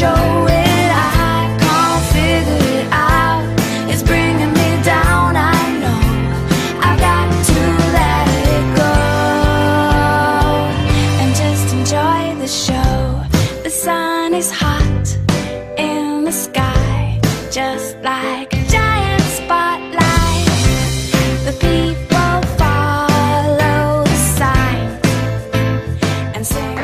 show it. I can't figure it out. It's bringing me down. I know I've got to let it go and just enjoy the show. The sun is hot in the sky, just like a giant spotlight. The people follow the sign and sing.